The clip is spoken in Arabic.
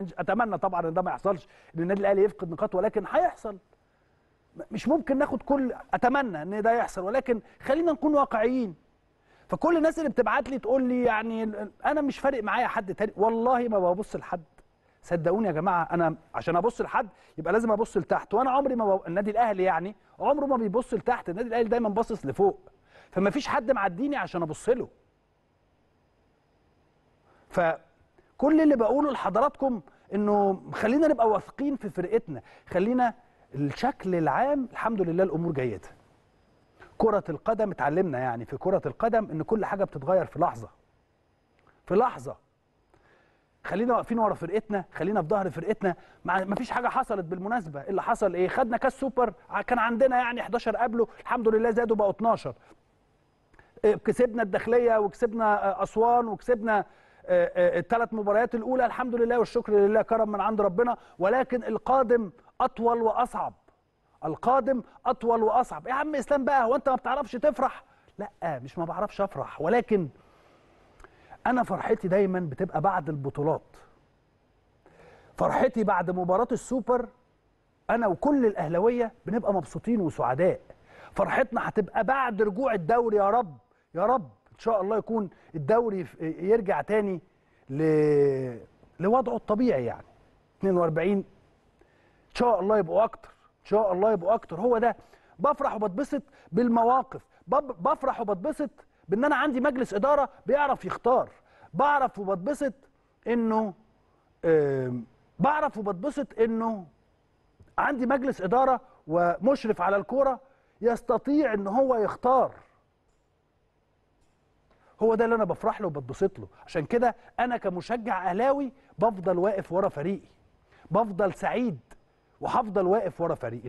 أتمنى طبعا إن ده ما يحصلش إن النادي الأهلي يفقد نقاط ولكن هيحصل. مش ممكن ناخد كل أتمنى إن ده يحصل ولكن خلينا نكون واقعيين. فكل الناس اللي بتبعت لي تقول لي يعني أنا مش فارق معايا حد تاني. والله ما ببص لحد. صدقوني يا جماعة أنا عشان أبص لحد يبقى لازم أبص لتحت. وأنا عمري ما ب... النادي الأهلي يعني عمره ما بيبص لتحت. النادي الأهلي دايما باصص لفوق. فما فيش حد معديني عشان أبص له. فكل اللي بقوله لحضراتكم إنه خلينا نبقى واثقين في فرقتنا. خلينا الشكل العام الحمد لله الأمور جيدة. كرة القدم اتعلمنا يعني في كرة القدم إن كل حاجة بتتغير في لحظة. في لحظة. خلينا واقفين ورا فرقتنا خلينا في ظهر فرقتنا. ما فيش حاجة حصلت بالمناسبة. اللي حصل إيه؟ خدنا كاس سوبر كان عندنا يعني 11 قبله الحمد لله زادوا بقوا 12 كسبنا الداخلية وكسبنا أسوان وكسبنا الثلاث مباريات الأولى الحمد لله والشكر لله كرم من عند ربنا ولكن القادم أطول وأصعب. القادم أطول وأصعب. يا عم إسلام بقى هو أنت ما بتعرفش تفرح؟ لا مش ما بعرفش أفرح ولكن أنا فرحتي دايما بتبقى بعد البطولات. فرحتي بعد مباراة السوبر أنا وكل الأهلاوية بنبقى مبسوطين وسعداء. فرحتنا هتبقى بعد رجوع الدوري يا رب يا رب. إن شاء الله يكون الدوري يرجع تاني ل... لوضعه الطبيعي يعني. 42 إن شاء الله يبقوا أكتر إن شاء الله يبقوا أكتر. هو ده. بفرح وبتبسط بالمواقف. بفرح وبتبسط بإن أنا عندي مجلس إدارة بيعرف يختار. بعرف وبتبسط إنه بعرف وبتبسط إنه عندي مجلس إدارة ومشرف على الكورة يستطيع إن هو يختار. هو ده اللي أنا بفرح له وبتبسط له. عشان كده أنا كمشجع أهلاوي بفضل واقف ورا فريقي بفضل سعيد وهفضل واقف ورا فريقي.